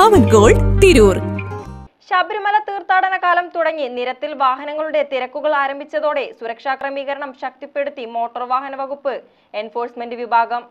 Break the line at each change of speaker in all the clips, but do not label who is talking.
പവൻ gold Tirur.
Sabarimala തീർത്ഥാടന കാലം തുടങ്ങി. നിരത്തിൽ വാഹനങ്ങളുടെ തിരക്കുകൾ ആരംഭിച്ചതോടെ സുരക്ഷാ ക്രമീകരണം ശക്തിപ്പെടുത്തി മോട്ടോർ വാഹന വകുപ്പ്. എൻഫോഴ്സ്മെന്റ് വിഭാഗം.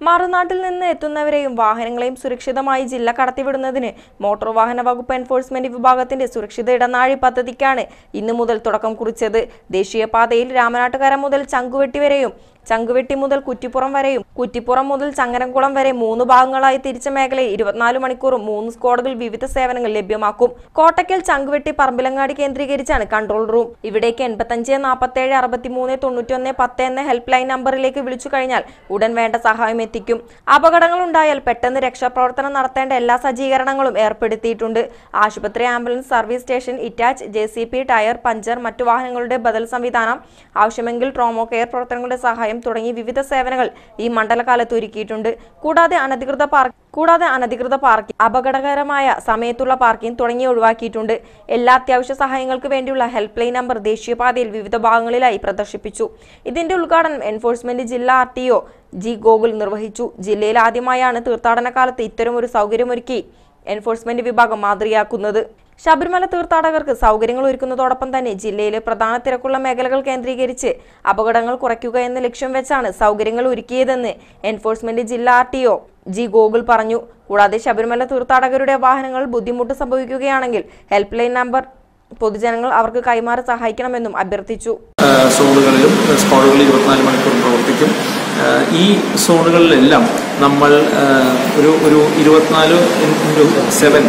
മറുനാട്ടിൽ നിന്ന് എത്തുന്നവരെയും വാഹനങ്ങളെയും സുരക്ഷിതമായി ജില്ല കടത്തിവിടുന്നതിന് മോട്ടോർ വാഹന വകുപ്പ് എൻഫോഴ്സ്മെന്റ് വിഭാഗത്തിന്റെ സുരക്ഷിത ഇടനാഴി പദ്ധതിക്കാണ് ഇന്നു മുതൽ തുടക്കം കുറിച്ചത്. ദേശീയപാതയിൽ രാമനാട്ടുകര മുതൽ ചങ്കുവെട്ടി വരെയും ചങ്കുവെട്ടി മുതൽ കുറ്റിപ്പുറം വരെയും കുറ്റിപ്പുറം മുതൽ ചങ്ങനംകുളം വരെ മൂന്ന് ഭാഗങ്ങളായി തിരിച്ച മേഖലയിൽ ഇരുപത്തിനാല് മണിക്കൂറും മൂന്ന് സ്ക്വാഡുകൾ വിവിധ സേവനങ്ങൾ ലഭ്യമാക്കും. കോട്ടയ്ക്കൽ ചങ്കുവെട്ടി പറമ്പിലങ്ങാടി കേന്ദ്രീകരിച്ചാണ് കൺട്രോൾ റൂം ഇവിടേക്ക് എൺപത്തഞ്ച് നാൽപ്പത്തേഴ് അറുപത്തിമൂന്ന് തൊണ്ണൂറ്റൊന്ന് പത്ത് എന്ന ഹെൽപ്പ് ലൈൻ നമ്പറിലേക്ക് വിളിച്ചു കഴിഞ്ഞാൽ ഉടൻ വേണ്ട സഹായം എത്തിക്കും. അപകടങ്ങൾ ഉണ്ടായാൽ പെട്ടെന്ന് രക്ഷാപ്രവർത്തനം നടത്തേണ്ട എല്ലാ സജ്ജീകരണങ്ങളും ഏർപ്പെടുത്തിയിട്ടുണ്ട്. ആശുപത്രി ആംബുലൻസ് സർവീസ് സ്റ്റേഷൻ ഇറ്റാച്ച് ജെ ടയർ പഞ്ചർ മറ്റു വാഹനങ്ങളുടെ ബദൽ സംവിധാനം ആവശ്യമെങ്കിൽ ട്രോമോ കെയർ പ്രവർത്തനങ്ങളുടെ സഹായം തുടങ്ങി വിവിധ സേവനങ്ങൾ ഈ മണ്ഡലകാലത്ത് ഒരുക്കിയിട്ടുണ്ട്. കൂടാതെ അനധികൃത പാർക്ക് കൂടാതെ അനധികൃത പാർക്കിംഗ് അപകടകരമായ സമയത്തുള്ള പാർക്കിംഗ് തുടങ്ങി ഒഴിവാക്കിയിട്ടുണ്ട്. എല്ലാ അത്യാവശ്യ സഹായങ്ങൾക്ക് വേണ്ടിയുള്ള ഹെൽപ്പ് ലൈൻ നമ്പർ ദേശീയപാതയിൽ വിവിധ ഭാഗങ്ങളിലായി പ്രദർശിപ്പിച്ചു. ഇതിന്റെ ഉദ്ഘാടനം എൻഫോഴ്സ്മെന്റ് ജില്ലാ R T O G Gokul നിർവഹിച്ചു. ജില്ലയിൽ ആദ്യമായാണ് തീർത്ഥാടന കാലത്ത് ഇത്തരമൊരു സൗകര്യമൊരുക്കി എൻഫോഴ്സ്മെന്റ് വിഭാഗം മാതൃകയാക്കുന്നത്. ശബരിമല തീർത്ഥാടകർക്ക് സൗകര്യങ്ങൾ ഒരുക്കുന്നതോടൊപ്പം തന്നെ ജില്ലയിലെ പ്രധാന തിരക്കുള്ള മേഖലകൾ കേന്ദ്രീകരിച്ച് അപകടങ്ങൾ കുറയ്ക്കുക എന്ന ലക്ഷ്യം വെച്ചാണ് സൗകര്യങ്ങൾ ഒരുക്കിയതെന്ന് എൻഫോഴ്സ്മെന്റ് ജില്ലാ R T O G Gokul പറഞ്ഞു. കൂടാതെ ശബരിമല തീർത്ഥാടകരുടെ വാഹനങ്ങൾ ബുദ്ധിമുട്ട് സംഭവിക്കുകയാണെങ്കിൽ ഹെൽപ്പ് ലൈൻ നമ്പർ പൊതുജനങ്ങൾ അവർക്ക് കൈമാറി സഹായിക്കണമെന്നും അഭ്യർത്ഥിച്ചു.
സോണുകളിലും സ്ക്വാഡുകളിൽ ഇരുപത്തിനാല് മണിക്കൂർ പ്രവർത്തിക്കും. ഈ സോണുകളിലെല്ലാം നമ്മൾ ഒരു ഒരു ഇരുപത്തിനാല് ഇന്റു സെവൻ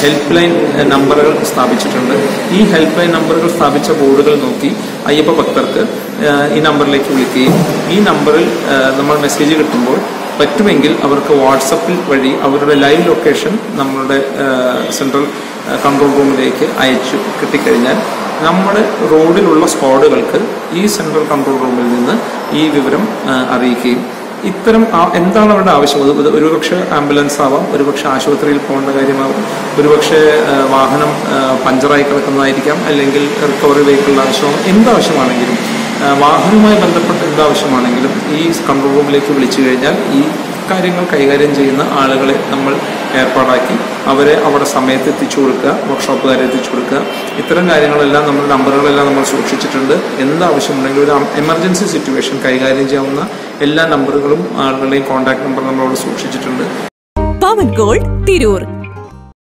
ഹെൽപ്പ് ലൈൻ നമ്പറുകൾ സ്ഥാപിച്ചിട്ടുണ്ട്. ഈ ഹെൽപ്പ് ലൈൻ നമ്പറുകൾ സ്ഥാപിച്ച ബോർഡുകൾ നോക്കി അയ്യപ്പ ഭക്തർക്ക് ഈ നമ്പറിലേക്ക് വിളിക്കുകയും ഈ നമ്പറിൽ നമ്മൾ മെസ്സേജ് കിട്ടുമ്പോൾ പറ്റുമെങ്കിൽ അവർക്ക് വാട്സപ്പിൽ വഴി അവരുടെ ലൈവ് ലൊക്കേഷൻ നമ്മളുടെ സെൻട്രൽ കൺട്രോൾ റൂമിലേക്ക് അയച്ചു കിട്ടിക്കഴിഞ്ഞാൽ നമ്മുടെ റോഡിലുള്ള സ്ക്വാഡുകൾക്ക് ഈ സെൻട്രൽ കൺട്രോൾ റൂമിൽ നിന്ന് ഈ വിവരം അറിയിക്കുകയും ഇത്തരം എന്താണ് അവരുടെ ആവശ്യം? ഒരുപക്ഷെ ആംബുലൻസ് ആവാം ഒരുപക്ഷെ ആശുപത്രിയിൽ പോകേണ്ട കാര്യമാവാം ഒരുപക്ഷെ വാഹനം പഞ്ചറായി കിടക്കുന്നതായിരിക്കാം അല്ലെങ്കിൽ റിക്കവറി വെഹിക്കിളിന്റെ ആവശ്യമാവും. എന്താവശ്യമാണെങ്കിലും വാഹനവുമായി ബന്ധപ്പെട്ട് എന്താവശ്യമാണെങ്കിലും ഈ കൺട്രോൾ റൂമിലേക്ക് വിളിച്ചു കഴിഞ്ഞാൽ ഈ കാര്യങ്ങൾ കൈകാര്യം ചെയ്യുന്ന ആളുകളെ നമ്മൾ ഏർപ്പാടാക്കി അവരെ അവിടെ സമയത്ത് എത്തിച്ചു കൊടുക്കുക വർക്ക്ഷോപ്പുകാരെ എത്തിച്ചു കൊടുക്കുക. ഇത്തരം കാര്യങ്ങളെല്ലാം നമ്മൾ നമ്പറുകളെല്ലാം നമ്മൾ സൂക്ഷിച്ചിട്ടുണ്ട്. എന്താവശ്യമുണ്ടെങ്കിലും ഒരു എമർജൻസി സിറ്റുവേഷൻ കൈകാര്യം ചെയ്യാവുന്ന എല്ലാ നമ്പറുകളും ആളുകളുടെയും കോൺടാക്ട് നമ്പർ നമ്മളവിടെ സൂക്ഷിച്ചിട്ടുണ്ട്.
പവൻ ഗോൾഡ് തിരൂർ.